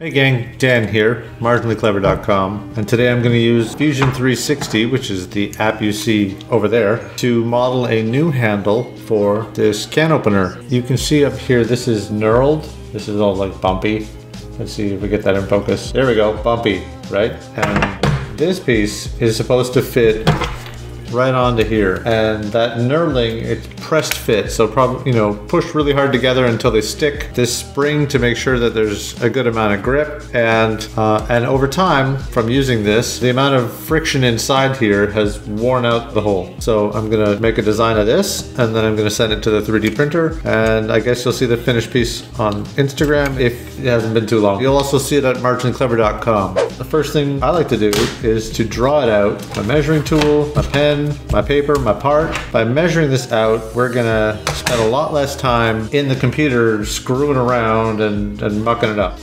Hey gang, Dan here, marginallyclever.com, and today I'm going to use Fusion 360, which is the app you see over there, to model a new handle for this can opener. You can see up here, this is knurled, this is all like bumpy. Let's see if we get that in focus. There we go, bumpy, right? And this piece is supposed to fit right onto here. And that knurling, it's pressed fit, so probably, you know, push really hard together until they stick. This spring to make sure that there's a good amount of grip. And, uh, and over time, from using this, the amount of friction inside here has worn out the hole. So I'm gonna make a design of this, and then I'm gonna send it to the 3D printer. And I guess you'll see the finished piece on Instagram if it hasn't been too long. You'll also see it at marginallyclever.com. The first thing I like to do is to draw it out. My measuring tool, my pen, my paper, my part. By measuring this out, we're gonna spend a lot less time in the computer screwing around and, and mucking it up.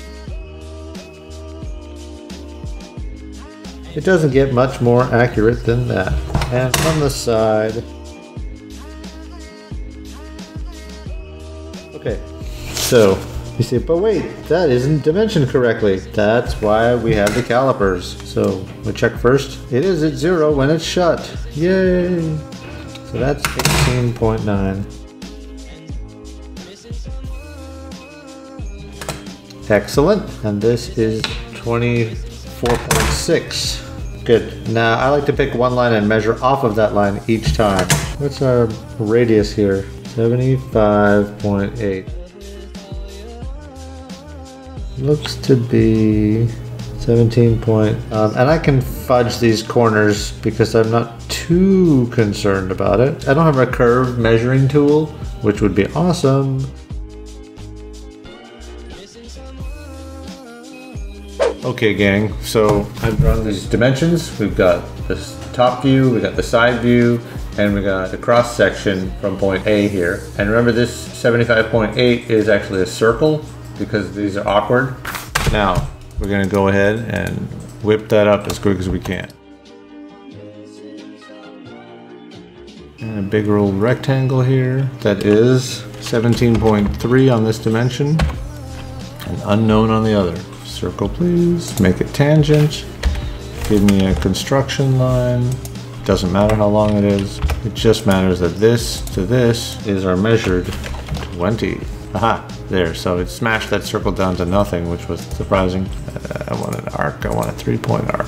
It doesn't get much more accurate than that. And from the side. Okay, so you say, but wait, that isn't dimensioned correctly. That's why we have the calipers. So we check first. It is at zero when it's shut. Yay! So that's 18.9. Excellent. And this is 24.6. Good. Now I like to pick one line and measure off of that line each time. What's our radius here? 75.8 looks to be 17 point um, and I can fudge these corners because I'm not too concerned about it. I don't have a curve measuring tool which would be awesome. Okay gang so I've drawn these dimensions. We've got this top view we got the side view and we got the cross section from point A here. And remember this 75.8 is actually a circle because these are awkward. Now, we're gonna go ahead and whip that up as quick as we can. And a bigger old rectangle here that is 17.3 on this dimension and unknown on the other. Circle please, make it tangent, give me a construction line, doesn't matter how long it is, it just matters that this to this is our measured 20. Aha, there. So it smashed that circle down to nothing, which was surprising. Uh, I want an arc. I want a three-point arc.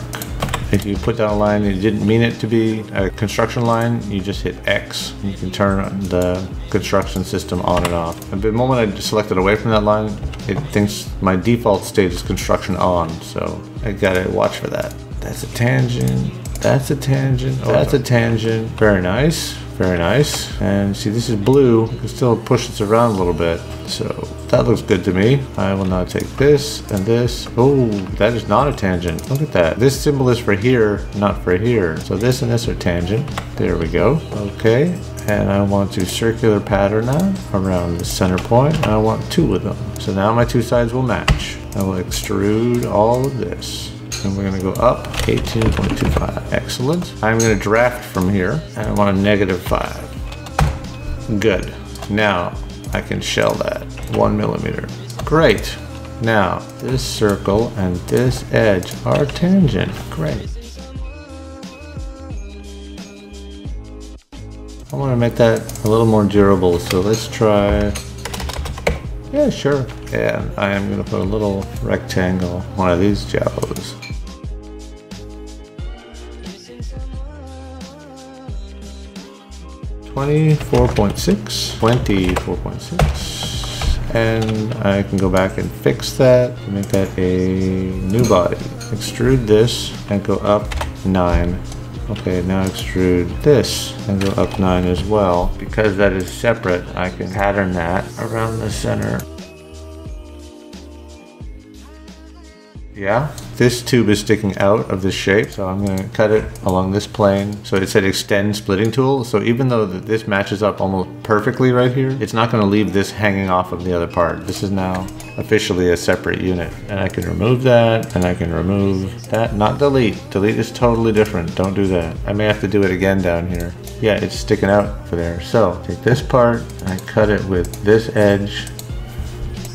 If you put down a line and you didn't mean it to be a construction line, you just hit X. You can turn the construction system on and off. And the moment I selected away from that line, it thinks my default state is construction on. So I gotta watch for that. That's a tangent. That's a tangent. Oh, that's a tangent. Very nice. Very nice. And see, this is blue. It still pushes around a little bit. So that looks good to me. I will now take this and this. Oh, that is not a tangent. Look at that. This symbol is for here, not for here. So this and this are tangent. There we go. Okay. And I want to circular pattern now around the center point. I want two of them. So now my two sides will match. I will extrude all of this and we're going to go up 18.25. Excellent. I'm going to draft from here and I want a negative 5. Good. Now I can shell that. 1 millimeter. Great. Now this circle and this edge are tangent. Great. I want to make that a little more durable, so let's try yeah, sure. And I am going to put a little rectangle, one of these jellos. 24.6, 24.6, and I can go back and fix that, make that a new body. Extrude this and go up 9. Okay, now extrude this and go up 9 as well. Because that is separate, I can pattern that around the center. Yeah, this tube is sticking out of this shape, so I'm going to cut it along this plane. So it said extend splitting tool, so even though this matches up almost perfectly right here, it's not going to leave this hanging off of the other part. This is now officially a separate unit. And I can remove that, and I can remove that, not delete. Delete is totally different, don't do that. I may have to do it again down here. Yeah, it's sticking out for there. So take this part, I cut it with this edge,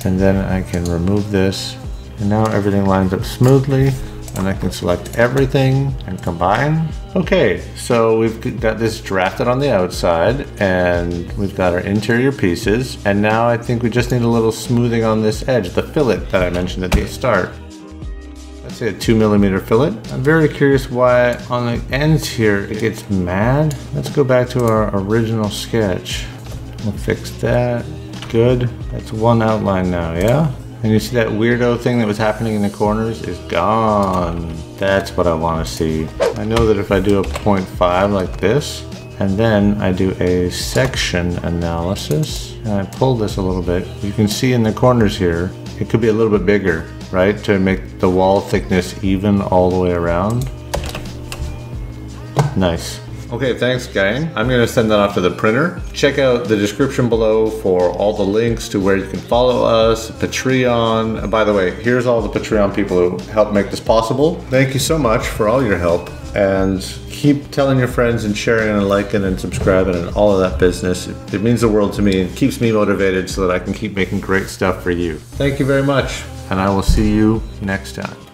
and then I can remove this And now everything lines up smoothly and I can select everything and combine. Okay, so we've got this drafted on the outside and we've got our interior pieces. And now I think we just need a little smoothing on this edge, the fillet that I mentioned at the start. Let's say a two millimeter fillet. I'm very curious why on the ends here it gets mad. Let's go back to our original sketch. We'll fix that. Good. That's one outline now, yeah? And you see that weirdo thing that was happening in the corners is gone. That's what I want to see. I know that if I do a 0.5 like this, and then I do a section analysis, and I pull this a little bit, you can see in the corners here, it could be a little bit bigger, right? To make the wall thickness even all the way around. Nice. Okay, thanks gang. I'm gonna send that off to the printer. Check out the description below for all the links to where you can follow us, Patreon. By the way, here's all the Patreon people who helped make this possible. Thank you so much for all your help and keep telling your friends and sharing and liking and subscribing and all of that business. It, it means the world to me and keeps me motivated so that I can keep making great stuff for you. Thank you very much and I will see you next time.